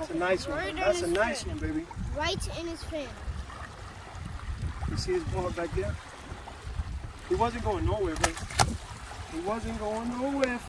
It's a nice one. Right That's a nice fin. one, baby. Right in his fin. You see his bullet back there? He wasn't going nowhere, baby. He wasn't going nowhere.